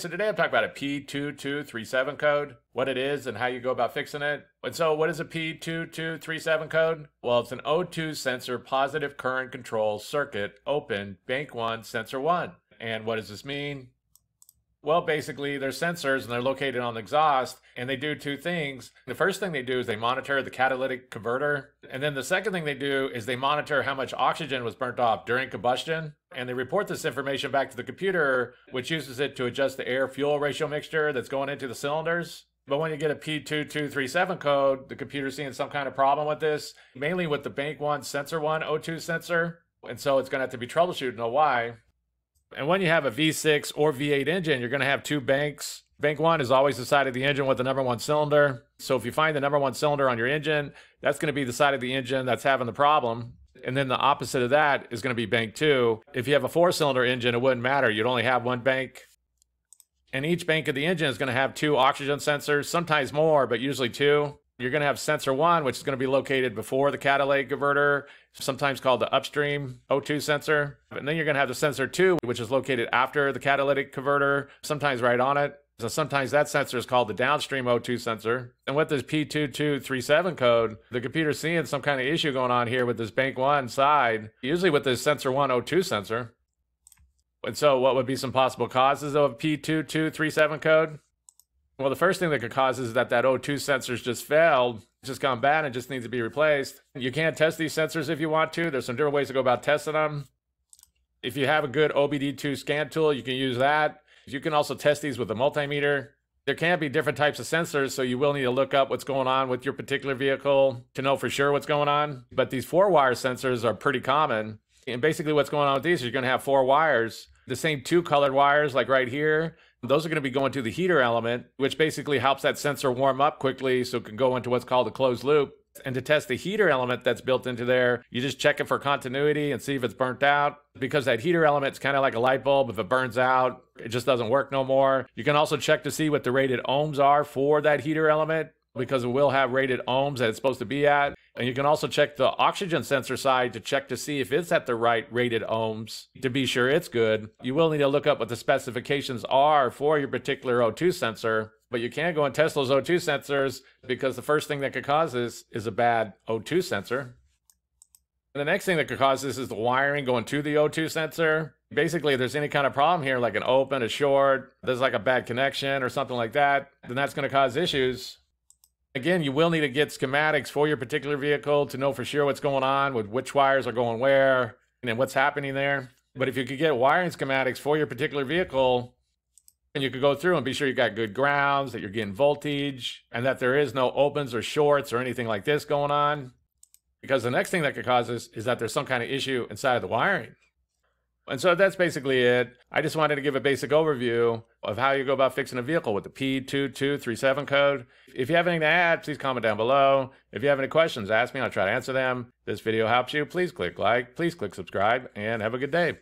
So today I'm talking about a P2237 code, what it is and how you go about fixing it. And so what is a P2237 code? Well, it's an O2 sensor positive current control circuit open bank 1 sensor 1. And what does this mean? Well, basically, they're sensors and they're located on the exhaust, and they do two things. The first thing they do is they monitor the catalytic converter. And then the second thing they do is they monitor how much oxygen was burnt off during combustion. And they report this information back to the computer, which uses it to adjust the air fuel ratio mixture that's going into the cylinders. But when you get a P2237 code, the computer's seeing some kind of problem with this, mainly with the Bank 1 Sensor 1 O2 sensor. And so it's going to have to be troubleshooted. Know why? And when you have a V6 or V8 engine, you're going to have two banks. Bank one is always the side of the engine with the number one cylinder. So if you find the number one cylinder on your engine, that's going to be the side of the engine that's having the problem. And then the opposite of that is going to be bank two. If you have a four cylinder engine, it wouldn't matter. You'd only have one bank. And each bank of the engine is going to have two oxygen sensors, sometimes more, but usually two. You're going to have sensor one, which is going to be located before the catalytic converter, sometimes called the upstream O2 sensor. And then you're going to have the sensor two, which is located after the catalytic converter, sometimes right on it. So sometimes that sensor is called the downstream O2 sensor. And with this P2237 code, the computer's seeing some kind of issue going on here with this bank one side, usually with this sensor one O2 sensor. And so what would be some possible causes of P2237 code? Well, the first thing that could cause is that that O2 sensor's just failed, it's just gone bad and just needs to be replaced. You can test these sensors if you want to. There's some different ways to go about testing them. If you have a good OBD2 scan tool, you can use that. You can also test these with a multimeter. There can be different types of sensors, so you will need to look up what's going on with your particular vehicle to know for sure what's going on. But these four wire sensors are pretty common. And basically, what's going on with these is you're going to have four wires, the same two colored wires, like right here, those are going to be going to the heater element, which basically helps that sensor warm up quickly so it can go into what's called a closed loop. And to test the heater element that's built into there, you just check it for continuity and see if it's burnt out. Because that heater element's kind of like a light bulb. If it burns out, it just doesn't work no more. You can also check to see what the rated ohms are for that heater element because it will have rated ohms that it's supposed to be at. And you can also check the oxygen sensor side to check to see if it's at the right rated ohms to be sure it's good. You will need to look up what the specifications are for your particular O2 sensor, but you can't go and test those O2 sensors because the first thing that could cause this is a bad O2 sensor. The next thing that could cause this is the wiring going to the O2 sensor. Basically, if there's any kind of problem here, like an open, a short, there's like a bad connection or something like that, then that's going to cause issues. Again, you will need to get schematics for your particular vehicle to know for sure what's going on with which wires are going where and what's happening there. But if you could get wiring schematics for your particular vehicle, and you could go through and be sure you got good grounds, that you're getting voltage, and that there is no opens or shorts or anything like this going on. Because the next thing that could cause this is that there's some kind of issue inside of the wiring. And so that's basically it. I just wanted to give a basic overview of how you go about fixing a vehicle with the P2237 code. If you have anything to add, please comment down below. If you have any questions, ask me. I'll try to answer them. This video helps you, please click like, please click subscribe, and have a good day.